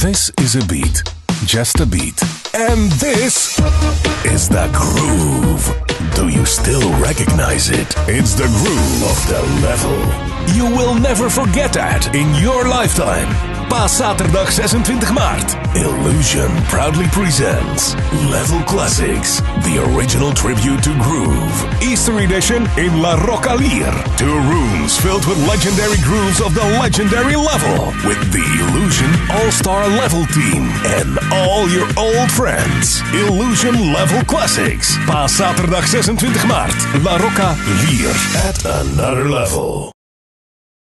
This is a beat, just a beat. And this is the groove. Do you still recognize it? It's the groove of the level. You will never forget that in your lifetime. Paaszaterdag 26 maart. Illusion proudly presents Level Classix, the original tribute to groove. Easter edition in La Rocca Lier. Two rooms filled with legendary grooves of the legendary level. With the Illusion All-Star Level Team and all your old friends. Illusion Level Classix. Paaszaterdag 26 maart. La Rocca Lier. At another level.